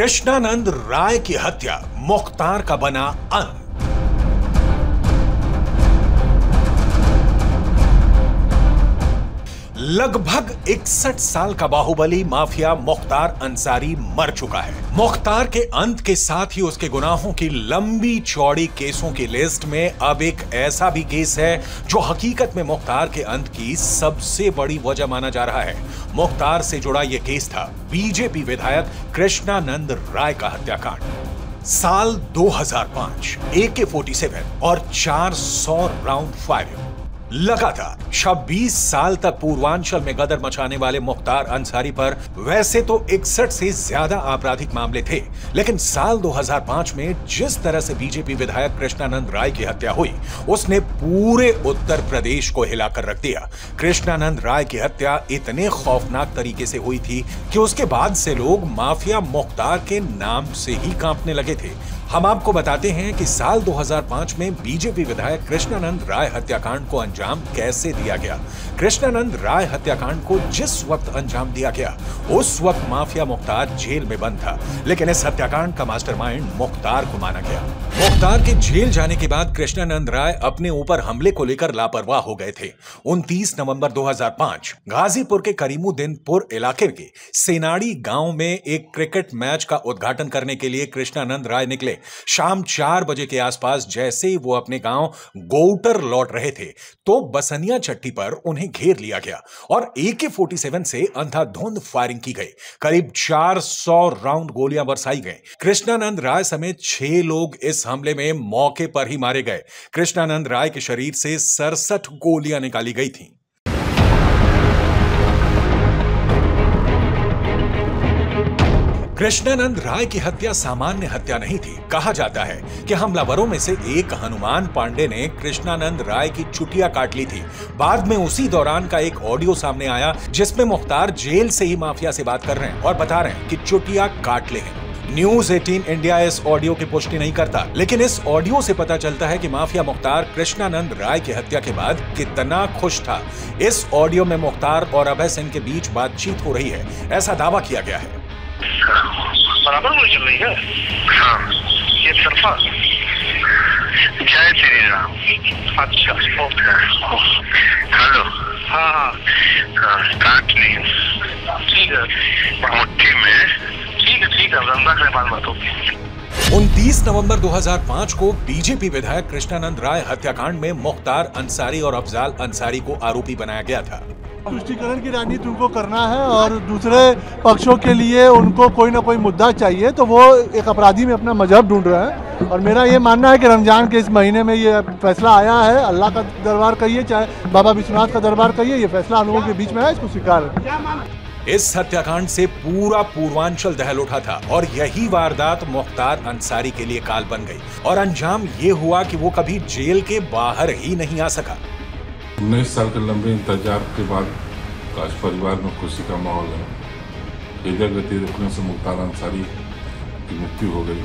कृष्णानंद राय की हत्या मुख्तार का बना अंत। लगभग 61 साल का बाहुबली माफिया मुख्तार अंसारी मर चुका है। मुख्तार के अंत के साथ ही उसके गुनाहों की लंबी चौड़ी केसों की लिस्ट में अब एक ऐसा भी केस है जो हकीकत में मुख्तार के अंत की सबसे बड़ी वजह माना जा रहा है। मुख्तार से जुड़ा यह केस था बीजेपी विधायक कृष्णानंद राय का हत्याकांड। साल 2005 एके 47 और 400 राउंड फायरिंग लगातार। 26 साल तक पूर्वांचल में गदर मचाने वाले मुख्तार अंसारी पर वैसे तो इकसठ से ज़्यादा आपराधिक मामले थे, लेकिन साल 2005 में जिस तरह से बीजेपी विधायक कृष्णानंद राय की हत्या हुई, उसने पूरे उत्तर प्रदेश को हिलाकर रख दिया। कृष्णानंद राय की हत्या इतने खौफनाक तरीके से हुई थी कि उसके बाद से लोग माफिया मुख्तार के नाम से ही कांपने लगे थे। हम आपको बताते हैं कि साल 2005 में बीजेपी विधायक कृष्णानंद राय हत्याकांड को अंजाम कैसे दिया गया? कृष्णानंद राय हत्याकांड को जिस वक्त अंजाम दिया गया, उस वक्त माफिया मुख्तार जेल में बंद था, लेकिन इस हत्याकांड का मास्टरमाइंड मुख्तार को माना गया। मुख्तार के जेल जाने के बाद कृष्णानंद राय अपने ऊपर हमले को लेकर लापरवाह हो गए थे। 29 नवंबर 2005 गाजीपुर के करीमुद्दीनपुर इलाके के सेनाड़ी गाँव में एक क्रिकेट मैच का उद्घाटन करने के लिए कृष्णानंद राय निकले। शाम चार बजे के आसपास जैसे ही वो अपने गाँव गोटर लौट रहे थे तो बसनिया चट्टी पर उन्हें घेर लिया गया और ए के फोर्टी सेवन से अंधाधुंध फायरिंग की गई। करीब 400 राउंड गोलियाँ बरसाई गई। कृष्णानंद राय समेत छह लोग इस हमले में मौके पर ही मारे गए। कृष्णानंद राय के शरीर से सड़सठ गोलियाँ निकाली गई थीं। कृष्णानंद राय की हत्या सामान्य हत्या नहीं थी। कहा जाता है कि हमलावरों में से एक हनुमान पांडे ने कृष्णानंद राय की चुटिया काट ली थी। बाद में उसी दौरान का एक ऑडियो सामने आया, जिसमें मुख्तार जेल से ही माफिया से बात कर रहे हैं और बता रहे हैं कि चुटिया काट ले हैं। न्यूज़ 18 इंडिया इस ऑडियो की पुष्टि नहीं करता, लेकिन इस ऑडियो से पता चलता है कि माफिया मुख्तार कृष्णानंद राय की हत्या के बाद कितना खुश था। इस ऑडियो में मुख्तार और अभय सिंह के बीच बातचीत हो रही है, ऐसा दावा किया गया है। बराबर गोली चल रही है? हाँ। ये तरफा? जय श्री राम। अच्छा हेलो। हाँ हाँ। हाँ, काट ली ठीक है। मुट्ठी में। ठीक है ठीक है रंगा के बाद बात होगी 29 नवंबर 2005 को बीजेपी विधायक कृष्णानंद राय हत्याकांड में मुख्तार अंसारी और अफजाल अंसारी को आरोपी बनाया गया था। तुष्टिकरण की राजनीति उनको करना है और दूसरे पक्षों के लिए उनको कोई ना कोई मुद्दा चाहिए तो वो एक अपराधी में अपना मज़हब ढूंढ रहे हैं। और मेरा ये मानना है कि रमज़ान के इस महीने में ये फैसला आया है। अल्लाह का दरबार कहिए, चाहे बाबा विश्वनाथ का दरबार कहिए, ये फैसला हम लोगों के बीच में है, इसको स्वीकार है इस हत्याकांड से पूरा पूर्वांचल दहल उठा था और यही वारदात मुख्तार अंसारी के लिए काल बन गई। और अंजाम ये हुआ कि वो कभी जेल के बाहर ही नहीं आ सका। उन्नीस साल के लंबे इंतज़ार के बाद काश परिवार में खुशी का माहौल है। हृदय गति रुकने से मुख्तार अंसारी की मृत्यु हो गई।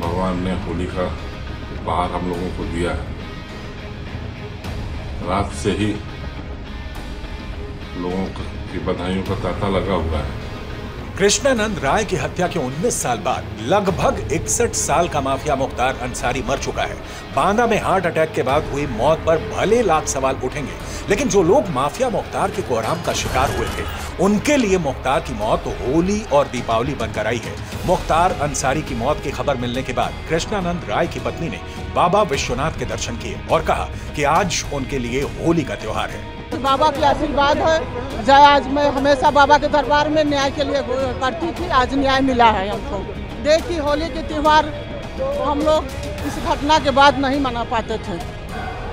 भगवान ने होली का बाहर हम लोगों को दिया है। रात से ही लोगों की बधाइयों का तांता लगा हुआ है। कृष्णानंद राय की हत्या के 19 साल बाद लगभग 61 साल का माफिया मुख्तार अंसारी मर चुका है। बांदा में हार्ट अटैक के बाद हुई मौत पर भले लाख सवाल उठेंगे, लेकिन जो लोग माफिया मुख्तार के कोहराम का शिकार हुए थे, उनके लिए मुख्तार की मौत होली और दीपावली बनकर आई है। मुख्तार अंसारी की मौत की खबर मिलने के बाद कृष्णानंद राय की पत्नी ने बाबा विश्वनाथ के दर्शन किए और कहा कि आज उनके लिए होली का त्योहार है। बाबा के आशीर्वाद है। जय आज मैं हमेशा बाबा के दरबार में न्याय के लिए करती थी। आज न्याय मिला है हमको। देखिए होली के त्यौहार हम लोग इस घटना के बाद नहीं मना पाते थे।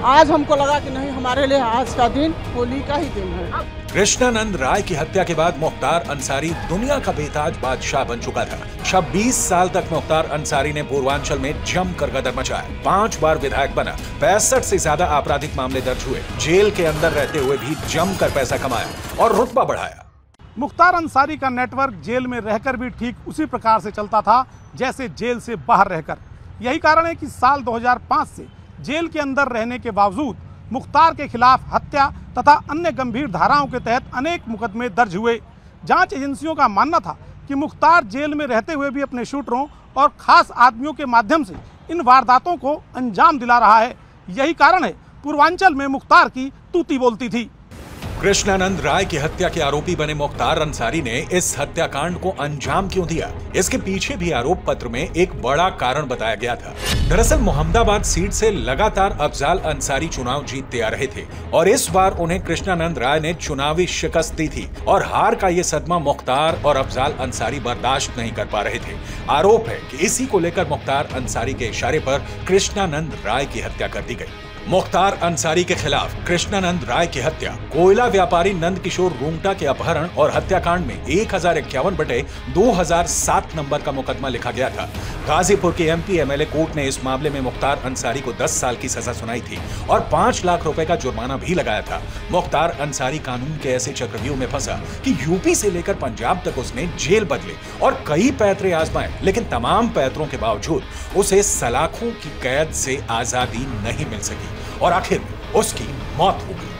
आज हमको लगा कि नहीं, हमारे लिए आज का दिन होली का ही दिन है। कृष्णानंद राय की हत्या के बाद मुख्तार अंसारी दुनिया का बेताज बादशाह बन चुका था। 26 साल तक मुख्तार अंसारी ने पूर्वांचल में जमकर गदर मचाया। पाँच बार विधायक बना। पैंसठ से ज़्यादा आपराधिक मामले दर्ज हुए। जेल के अंदर रहते हुए भी जमकर पैसा कमाया और रुतबा बढ़ाया। मुख्तार अंसारी का नेटवर्क जेल में रहकर भी ठीक उसी प्रकार से चलता था, जैसे जेल से बाहर रहकर। यही कारण है कि साल 2005 से जेल के अंदर रहने के बावजूद मुख्तार के खिलाफ हत्या तथा अन्य गंभीर धाराओं के तहत अनेक मुकदमे दर्ज हुए। जाँच एजेंसियों का मानना था कि मुख्तार जेल में रहते हुए भी अपने शूटरों और खास आदमियों के माध्यम से इन वारदातों को अंजाम दिला रहा है। यही कारण है, पूर्वांचल में मुख्तार की तूती बोलती थी। कृष्णानंद राय की हत्या के आरोपी बने मुख्तार अंसारी ने इस हत्याकांड को अंजाम क्यों दिया? इसके पीछे भी आरोप पत्र में एक बड़ा कारण बताया गया था। दरअसल मोहम्मदाबाद सीट से लगातार अफजाल अंसारी चुनाव जीतते आ रहे थे और इस बार उन्हें कृष्णानंद राय ने चुनावी शिकस्त दी थी और हार का ये सदमा मुख्तार और अफजाल अंसारी बर्दाश्त नहीं कर पा रहे थे। आरोप है कि इसी को लेकर मुख्तार अंसारी के इशारे पर कृष्णानंद राय की हत्या कर दी गई। मुख्तार अंसारी के खिलाफ कृष्णानंद राय की हत्या, कोयला व्यापारी नंद किशोर रूंगटा के अपहरण और हत्याकांड में एक हज़ार इक्यावन बटे दो हज़ार सात नंबर का मुकदमा लिखा गया था। गाजीपुर के एमपी एमएलए कोर्ट ने इस मामले में मुख्तार अंसारी को 10 साल की सजा सुनाई थी और पाँच लाख रुपए का जुर्माना भी लगाया था। मुख्तार अंसारी कानून के ऐसे चक्रव्यूह में फंसा कि यूपी से लेकर पंजाब तक उसने जेल बदले और कई पैतरे आजमाए, लेकिन तमाम पैतरों के बावजूद उसे सलाखों की कैद से आज़ादी नहीं मिल सकी। और आखिर उसकी मौत हो गई।